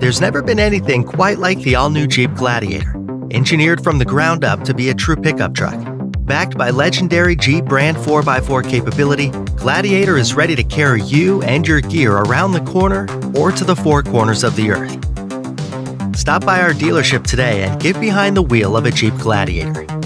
There's never been anything quite like the all new Jeep Gladiator. Engineered from the ground up to be a true pickup truck. Backed by legendary Jeep brand 4x4 capability, Gladiator is ready to carry you and your gear around the corner or to the four corners of the earth. Stop by our dealership today and get behind the wheel of a Jeep Gladiator.